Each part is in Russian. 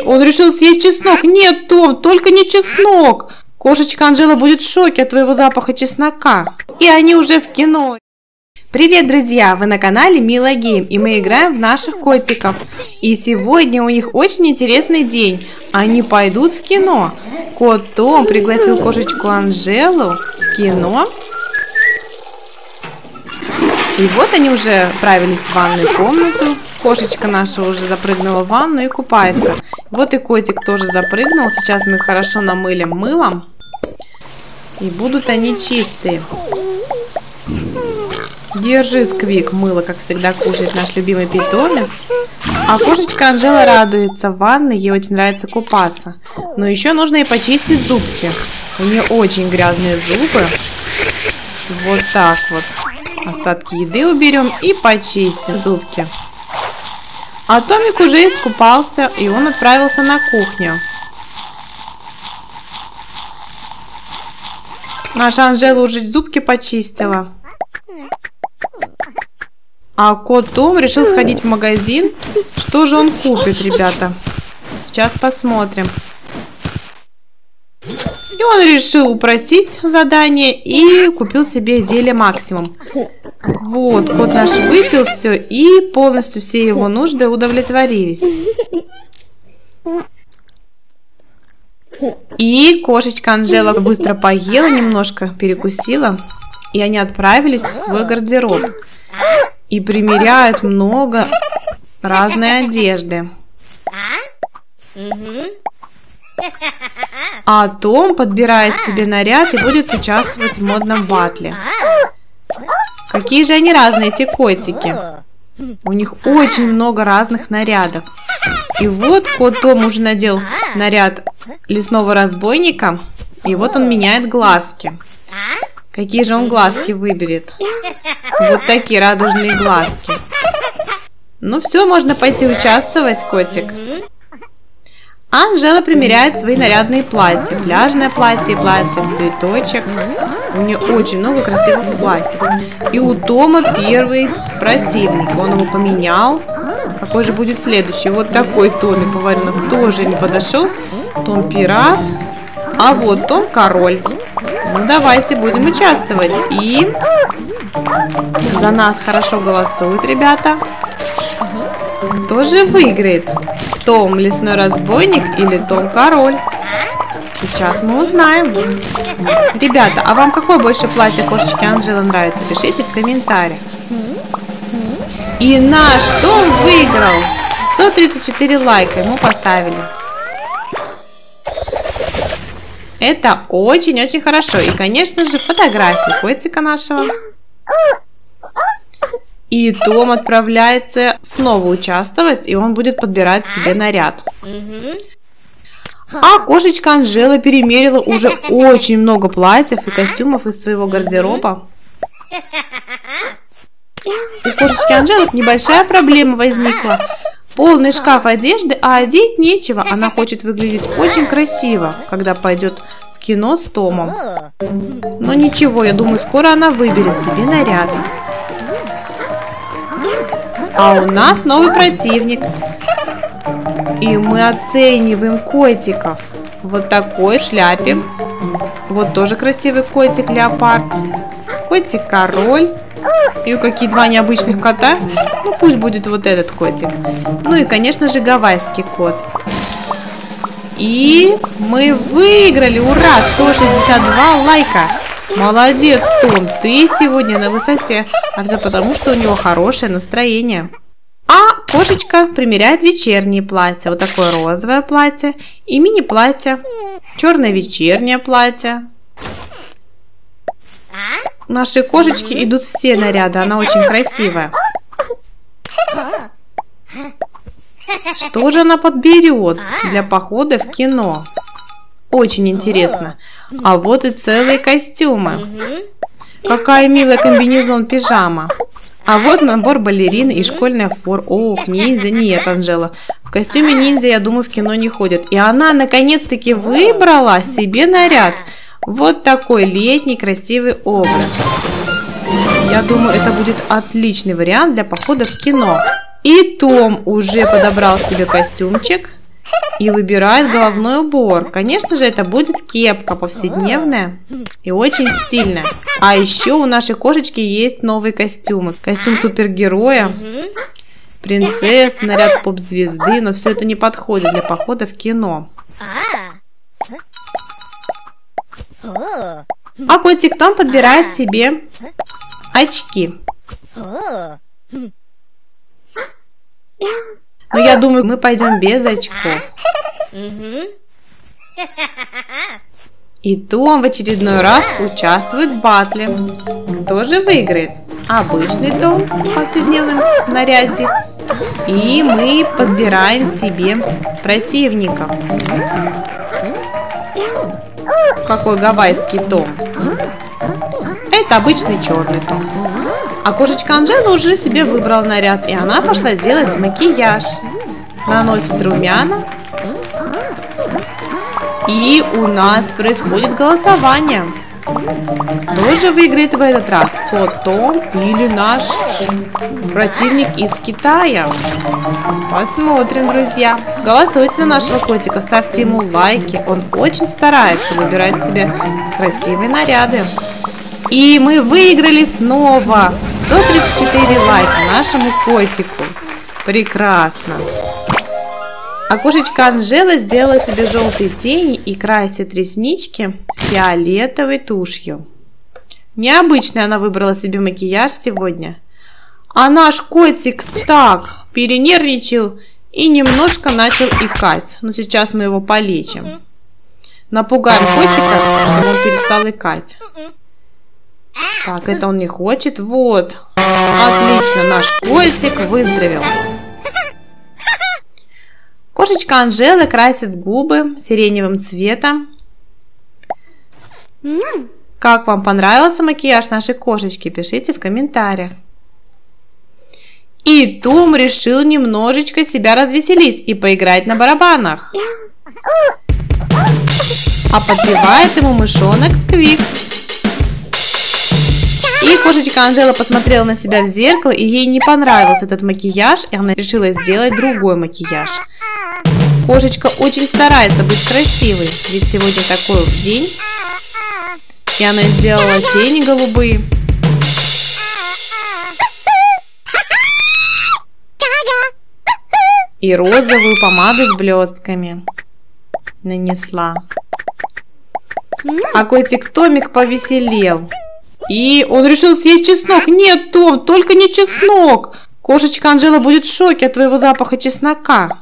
Он решил съесть чеснок. Нет, Том, только не чеснок. Кошечка Анжела будет в шоке от твоего запаха чеснока. И они уже в кино. Привет, друзья! Вы на канале Мила Гейм, и мы играем в наших котиков. И сегодня у них очень интересный день. Они пойдут в кино. Кот Том пригласил кошечку Анжелу в кино. И вот они уже отправились в ванную комнату. Кошечка наша уже запрыгнула в ванну и купается. Вот и котик тоже запрыгнул. Сейчас мы их хорошо намылим мылом. И будут они чистые. Держи, Сквик, мыло, как всегда кушает наш любимый питомец. А кошечка Анжела радуется в ванной, ей очень нравится купаться. Но еще нужно и почистить зубки. У нее очень грязные зубы. Вот так вот. Остатки еды уберем и почистим зубки. А Томик уже искупался, и он отправился на кухню. Наша Анжела уже зубки почистила. А кот Том решил сходить в магазин. Что же он купит, ребята? Сейчас посмотрим. И он решил упростить задание и купил себе зелье максимум. Вот, кот наш выпил все и полностью все его нужды удовлетворились. И кошечка Анжела быстро поела немножко, перекусила. И они отправились в свой гардероб. И примеряют много разной одежды. А Том подбирает себе наряд и будет участвовать в модном батле. Какие же они разные, эти котики. У них очень много разных нарядов. И вот кот Том уже надел наряд лесного разбойника. И вот он меняет глазки. Какие же он глазки выберет? Вот такие радужные глазки. Ну все, можно пойти участвовать, котик. Анжела примеряет свои нарядные платья. Пляжное платье, платье в цветочек. У нее очень много красивых платьев. И у Тома первый противник. Он его поменял. Какой же будет следующий? Вот такой Томик Поваренок тоже не подошел. Том пират. А вот Том король. Ну давайте будем участвовать. И за нас хорошо голосуют ребята. Кто же выиграет? Том лесной разбойник или Том король? Сейчас мы узнаем. Ребята, а вам какое больше платье кошечки Анжелы нравится? Пишите в комментариях. И наш Том выиграл. 134 лайка ему поставили. Это очень-очень хорошо. И, конечно же, фотографии котика нашего. И Том отправляется снова участвовать, и он будет подбирать себе наряд. А кошечка Анжела перемерила уже очень много платьев и костюмов из своего гардероба. У кошечки Анжелы небольшая проблема возникла. Полный шкаф одежды, а одеть нечего. Она хочет выглядеть очень красиво, когда пойдет в кино с Томом. Но ничего, я думаю, скоро она выберет себе наряд. А у нас новый противник. И мы оцениваем котиков. Вот такой в шляпе. Вот тоже красивый котик леопард. Котик король. И какие два необычных кота. Ну пусть будет вот этот котик. Ну и конечно же гавайский кот. И мы выиграли! Ура! 162 лайка! Молодец, Том, ты сегодня на высоте. А все потому, что у него хорошее настроение. А кошечка примеряет вечерние платья. Вот такое розовое платье и мини-платье. Черное вечернее платье. Наши кошечки идут все наряды. Она очень красивая. Что же она подберет для похода в кино? Очень интересно. А вот и целые костюмы. Какая милая комбинезон-пижама. А вот набор балерины и школьная форма. Ох, ниндзя. Нет, Анжела. В костюме ниндзя, я думаю, в кино не ходят. И она наконец-таки выбрала себе наряд. Вот такой летний красивый образ. Я думаю, это будет отличный вариант для похода в кино. И Том уже подобрал себе костюмчик. И выбирает головной убор. Конечно же, это будет кепка повседневная и очень стильная. А еще у нашей кошечки есть новые костюмы. Костюм супергероя, принцессы, наряд поп-звезды, но все это не подходит для похода в кино. А котик Том подбирает себе очки. Но я думаю, мы пойдем без очков. И Том в очередной раз участвует в батле. Кто же выиграет? Обычный Том в повседневном наряде. И мы подбираем себе противников. Какой гавайский Том. Это обычный черный Том. А кошечка Анжела уже себе выбрала наряд, и она пошла делать макияж. Наносит румяна. И у нас происходит голосование. Кто же выиграет в этот раз? Кот Том или наш противник из Китая? Посмотрим, друзья. Голосуйте за нашего котика, ставьте ему лайки. Он очень старается выбирать себе красивые наряды. И мы выиграли снова 134 лайка нашему котику. Прекрасно. А кошечка Анжела сделала себе желтые тени и красит реснички фиолетовой тушью. Необычно она выбрала себе макияж сегодня. А наш котик так перенервничал и немножко начал икать. Но сейчас мы его полечим. Напугаем котика, чтобы он перестал икать. Так, это он не хочет. Вот. Отлично, наш котик выздоровел. Кошечка Анжелы красит губы сиреневым цветом. Как вам понравился макияж нашей кошечки? Пишите в комментариях. И Тум решил немножечко себя развеселить и поиграть на барабанах. А подпевает ему мышонок Сквик. И кошечка Анжела посмотрела на себя в зеркало, и ей не понравился этот макияж, и она решила сделать другой макияж. Кошечка очень старается быть красивой, ведь сегодня такой день. И она сделала тени голубые. И розовую помаду с блестками нанесла. А котик Томик повеселел. И он решил съесть чеснок. Нет, Том, только не чеснок. Кошечка Анжела будет в шоке от твоего запаха чеснока.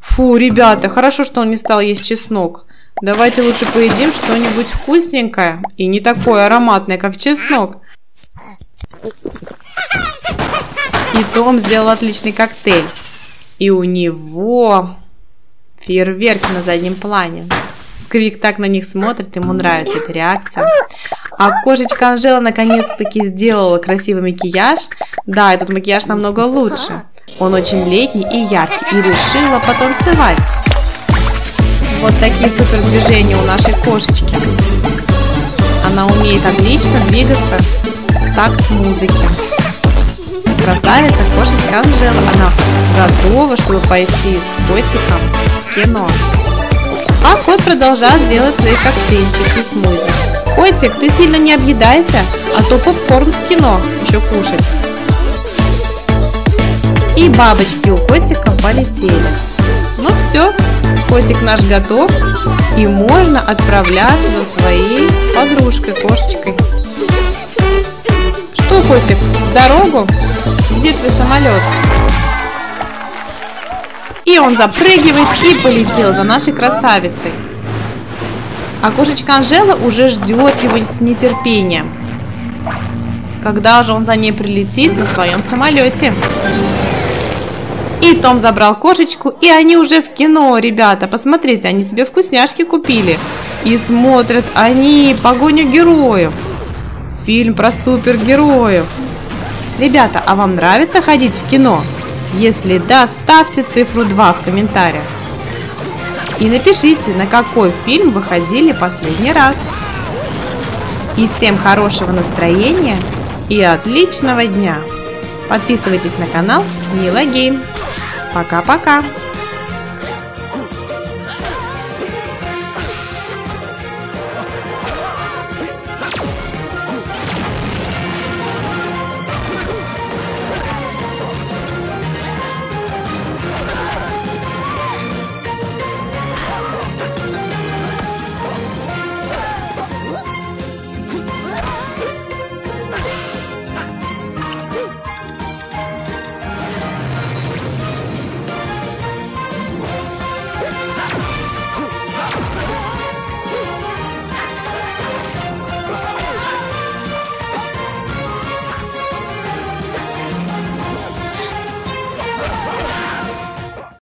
Фу, ребята, хорошо, что он не стал есть чеснок. Давайте лучше поедим что-нибудь вкусненькое и не такое ароматное, как чеснок. И Том сделал отличный коктейль. И у него фейерверки на заднем плане. Сквик так на них смотрит, ему нравится эта реакция. А кошечка Анжела наконец-таки сделала красивый макияж. Да, этот макияж намного лучше. Он очень летний и яркий. И решила потанцевать. Вот такие супер движения у нашей кошечки. Она умеет отлично двигаться в такт музыки. Красавица кошечка Анжела. Она готова, чтобы пойти с котиком в кино. А кот продолжает делать свои коктейльчики и смузи. Котик, ты сильно не объедайся, а то попкорн в кино еще кушать. И бабочки у котика полетели. Ну все, котик наш готов, и можно отправляться за своей подружкой, кошечкой. Что, котик, в дорогу? Где твой самолет? И он запрыгивает и полетел за нашей красавицей. А кошечка Анжела уже ждет его с нетерпением. Когда же он за ней прилетит на своем самолете? И Том забрал кошечку, и они уже в кино, ребята. Посмотрите, они себе вкусняшки купили. И смотрят они «Погоню героев». Фильм про супергероев. Ребята, а вам нравится ходить в кино? Если да, ставьте цифру 2 в комментариях. И напишите, на какой фильм вы ходили последний раз. И всем хорошего настроения и отличного дня! Подписывайтесь на канал Мила Гейм. Пока-пока!